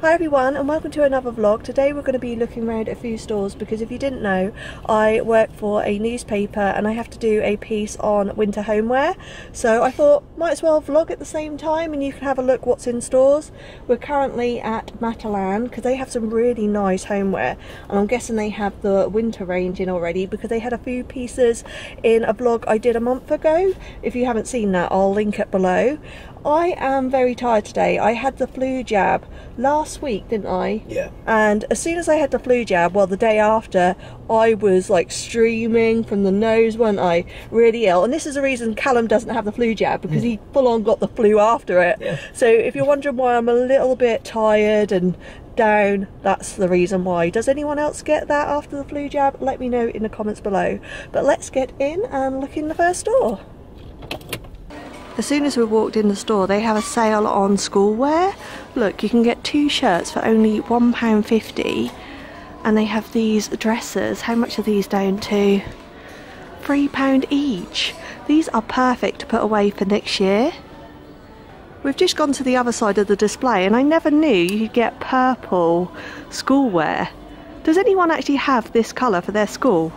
Hi everyone and welcome to another vlog. Today we're going to be looking around a few stores because if you didn't know I work for a newspaper and I have to do a piece on winter homeware so I thought might as well vlog at the same time and you can have a look what's in stores. We're currently at Matalan because they have some really nice homeware and I'm guessing they have the winter range in already because they had a few pieces in a vlog I did a month ago. If you haven't seen that I'll link it below. I am very tired today. I had the flu jab last week, didn't I? Yeah. And as soon as I had the flu jab, well, the day after, I was like streaming from the nose, wasn't I? Really ill. And this is the reason Callum doesn't have the flu jab because he full on got the flu after it. Yeah. So if you're wondering why I'm a little bit tired and down, that's the reason why. Does anyone else get that after the flu jab? Let me know in the comments below. But let's get in and look in the first store. As soon as we walked in the store, they have a sale on schoolwear. Look, you can get two shirts for only £1.50. And they have these dresses. How much are these down to? £3 each. These are perfect to put away for next year. We've just gone to the other side of the display and I never knew you could get purple schoolwear. Does anyone actually have this colour for their school?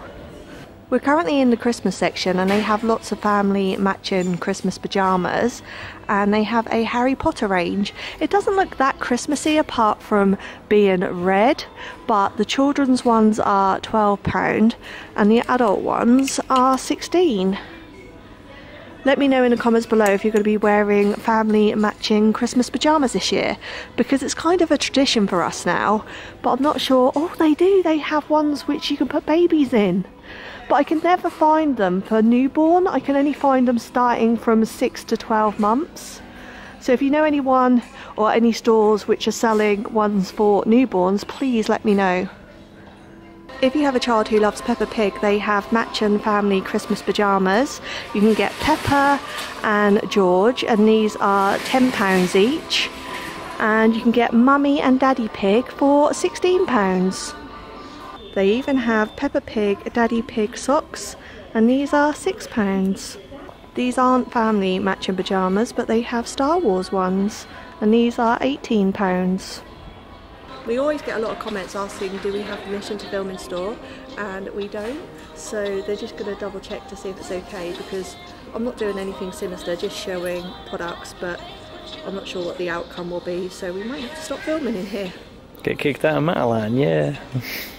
We're currently in the Christmas section and they have lots of family matching Christmas pyjamas and they have a Harry Potter range. It doesn't look that Christmassy apart from being red but the children's ones are £12 and the adult ones are 16 let me know in the comments below if you're going to be wearing family matching Christmas pyjamas this year because it's kind of a tradition for us now but I'm not sure. Oh they do. They have ones which you can put babies in but I can never find them for newborn. I can only find them starting from 6 to 12 months. So if you know anyone or any stores which are selling ones for newborns, please let me know. If you have a child who loves Peppa Pig, they have matching family Christmas pyjamas. You can get Peppa and George, and these are £10 each. And you can get Mummy and Daddy Pig for £16. They even have Peppa Pig, Daddy Pig socks, and these are £6. These aren't family matching pyjamas, but they have Star Wars ones, and these are £18. We always get a lot of comments asking do we have permission to film in store, and we don't. So they're just going to double check to see if it's okay because I'm not doing anything sinister, just showing products, but I'm not sure what the outcome will be, so we might have to stop filming in here. Get kicked out of Matalan, yeah.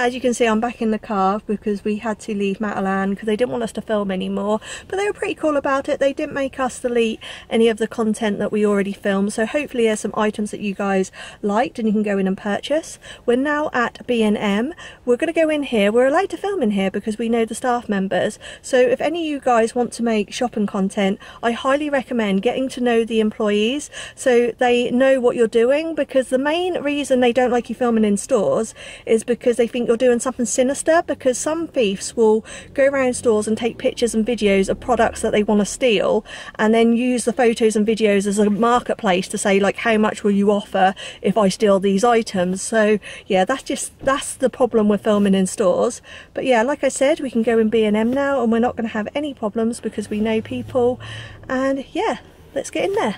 As you can see I'm back in the car because we had to leave Matalan because they didn't want us to film anymore. But they were pretty cool about it. They didn't make us delete any of the content that we already filmed. So hopefully there's some items that you guys liked and you can go in and purchase. We're now at B&M we're going to go in here. We're allowed to film in here because we know the staff members. So if any of you guys want to make shopping content I highly recommend getting to know the employees so they know what you're doing because the main reason they don't like you filming in stores is because they think you're doing something sinister because some thieves will go around stores and take pictures and videos of products that they want to steal and then use the photos and videos as a marketplace to say like how much will you offer if I steal these items? So yeah that's just that's the problem with filming in stores. But yeah like I said we can go in B&M now and we're not going to have any problems because we know people. And yeah let's get in there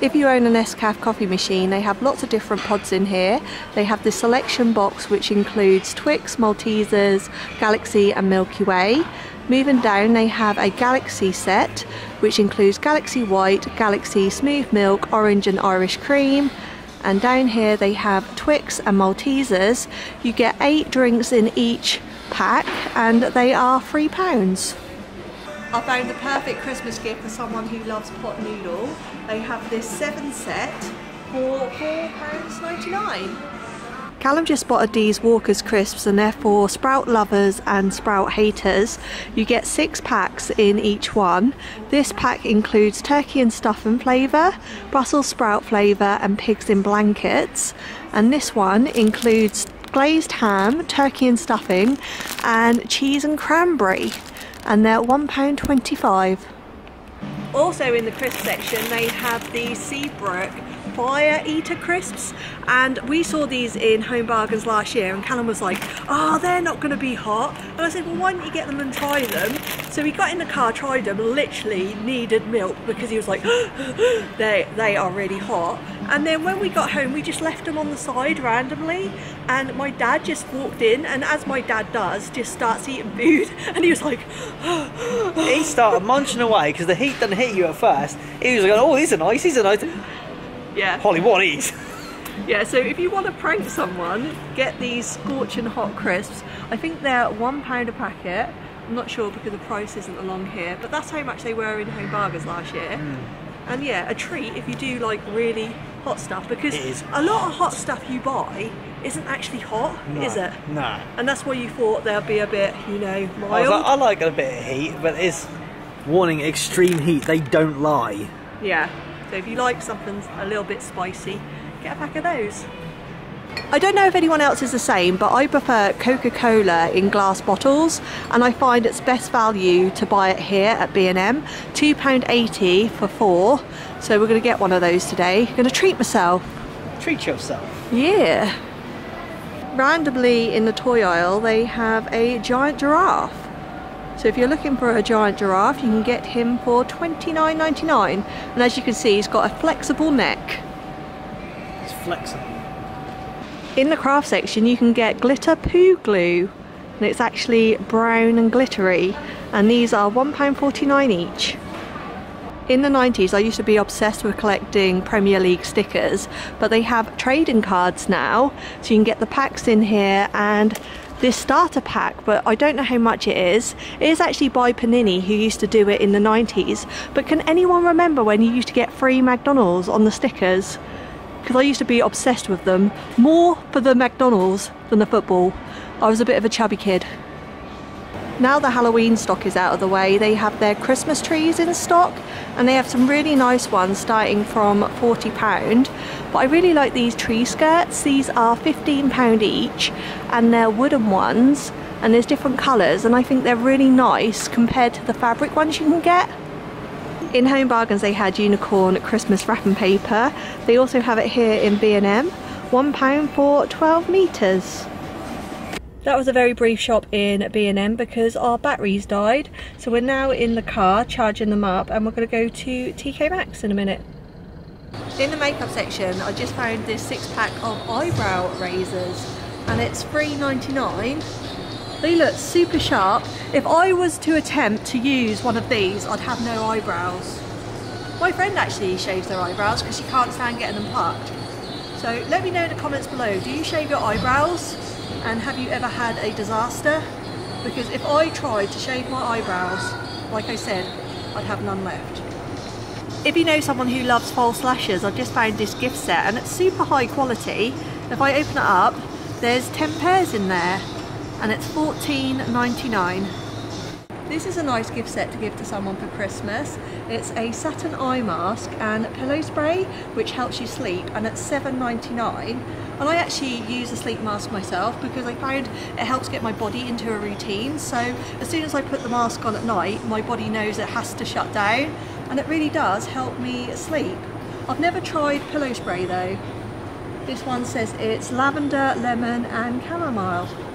if you own an Nescafe coffee machine, they have lots of different pods in here. They have the selection box, which includes Twix, Maltesers, Galaxy, and Milky Way. Moving down, they have a Galaxy set, which includes Galaxy White, Galaxy Smooth Milk, Orange, and Irish Cream. And down here, they have Twix and Maltesers. You get eight drinks in each pack, and they are £3. I found the perfect Christmas gift for someone who loves pot noodle. They have this seven set for £4.99. Callum just spotted these Walker's crisps and they're for Sprout lovers and Sprout haters. You get six packs in each one. This pack includes turkey and stuffing flavour, Brussels sprout flavour and pigs in blankets. And this one includes glazed ham, turkey and stuffing and cheese and cranberry and they're £1.25. Also in the crisp section they have the Seabrook fire eater crisps and we saw these in Home Bargains last year and Callum was like, oh, they're not going to be hot. And I said, well, why don't you get them and try them? So we got in the car, tried them, literally needed milk because he was like, they, they are really hot. And then when we got home, we just left them on the side randomly. And my dad just walked in, and as my dad does, just starts eating food. And he was like, he started munching away because the heat didn't hit you at first. He was like, oh, these are nice, these are nice. Yeah. Holly, what these? Yeah, so if you want to prank someone, get these scorching hot crisps. I think they're one pound a packet. I'm not sure because the price isn't along here, but that's how much they were in Home Bargains last year. Hmm. And yeah, a treat if you do like really hot stuff because is. a lot of hot stuff you buy isn't actually hot, is it? No. And that's why you thought they'd be a bit, you know, I, mild. like, I like a bit of heat, but it's warning extreme heat. They don't lie. Yeah. So if you like something a little bit spicy, get a pack of those. I don't know if anyone else is the same, but I prefer Coca-Cola in glass bottles, and I find it's best value to buy it here at B&M. £2.80 for four, so we're going to get one of those today. Going to treat myself. Treat yourself. Yeah. Randomly in the toy aisle, they have a giant giraffe. So if you're looking for a giant giraffe, you can get him for $29.99. And as you can see, he's got a flexible neck. It's flexible. In the craft section, you can get glitter poo glue. And it's actually brown and glittery. And these are £1.49 each. In the 90s, I used to be obsessed with collecting Premier League stickers, but they have trading cards now, so you can get the packs in here and this starter pack, but I don't know how much it is. It is actually by Panini, who used to do it in the 90s. But can anyone remember when you used to get free McDonald's on the stickers? Because I used to be obsessed with them, more for the McDonald's than the football. I was a bit of a chubby kid. Now the Halloween stock is out of the way, they have their Christmas trees in stock and they have some really nice ones starting from £40. But I really like these tree skirts. These are £15 each and they're wooden ones and there's different colours and I think they're really nice compared to the fabric ones you can get. In Home Bargains they had unicorn Christmas wrapping paper. They also have it here in B&M. £1 for 12 metres. That was a very brief shop in B&M because our batteries died. So we're now in the car charging them up and we're going to go to TK Maxx in a minute. In the makeup section I just found this six pack of eyebrow razors and it's $3.99. They look super sharp. If I was to attempt to use one of these I'd have no eyebrows. My friend actually shaves their eyebrows because she can't stand getting them plucked. So let me know in the comments below, do you shave your eyebrows? And have you ever had a disaster? Because if I tried to shave my eyebrows, like I said, I'd have none left. If you know someone who loves false lashes, I've just found this gift set and it's super high quality. If I open it up, there's 10 pairs in there and it's $14.99. This is a nice gift set to give to someone for Christmas. It's a satin eye mask and pillow spray which helps you sleep and it's $7.99 and I actually use a sleep mask myself because I found it helps get my body into a routine so as soon as I put the mask on at night my body knows it has to shut down and it really does help me sleep. I've never tried pillow spray though. This one says it's lavender, lemon and chamomile.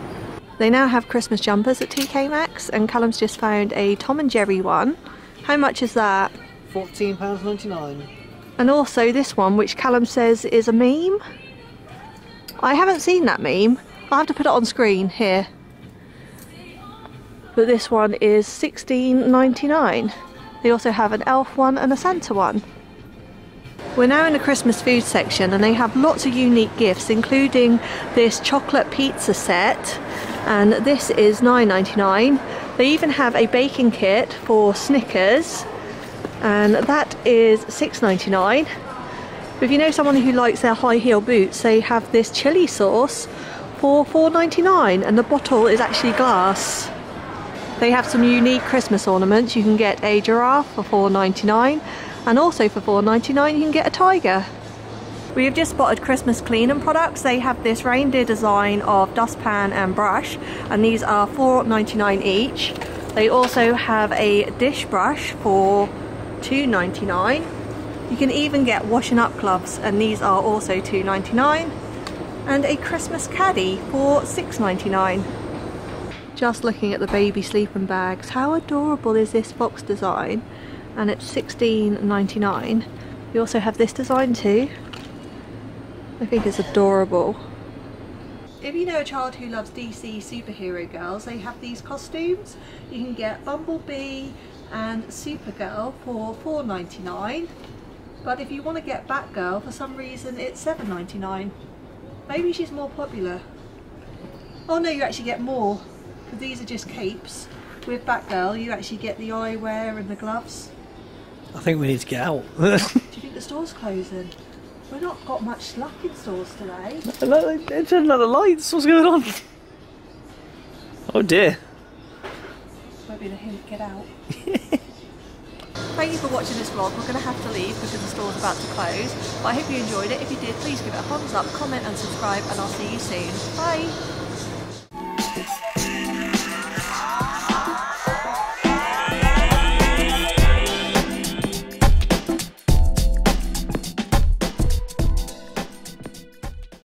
They now have Christmas jumpers at TK Maxx and Callum's just found a Tom and Jerry one. How much is that? £14.99. And also this one which Callum says is a meme. I haven't seen that meme. I'll have to put it on screen here. But this one is $16.99. They also have an elf one and a Santa one. We're now in the Christmas food section and they have lots of unique gifts including this chocolate pizza set and this is $9.99. They even have a baking kit for Snickers and that is $6.99. But if you know someone who likes their high heel boots, they have this chili sauce for $4.99 and the bottle is actually glass. They have some unique Christmas ornaments. You can get a giraffe for $4.99 and also for $4.99 you can get a tiger. We have just spotted Christmas cleaning products. They have this reindeer design of dustpan and brush and these are $4.99 each. They also have a dish brush for $2.99 You can even get washing up gloves and these are also $2.99 and a Christmas caddy for $6.99. Just looking at the baby sleeping bags, how adorable is this fox design? And it's $16.99. We also have this design too. I think it's adorable. If you know a child who loves DC superhero girls, they have these costumes. You can get Bumblebee and Supergirl for $4.99 but if you want to get Batgirl for some reason it's $7.99 maybe she's more popular oh no you actually get more because these are just capes with Batgirl you actually get the eyewear and the gloves I think we need to get out. do you think the store's closing? We've not got much luck in stores today They turned out the lights. What's going on? Oh dear. might be the hint get out Thank you for watching this vlog. We're going to have to leave because the store's about to close. But I hope you enjoyed it. If you did, please give it a thumbs up, comment and subscribe and I'll see you soon. Bye!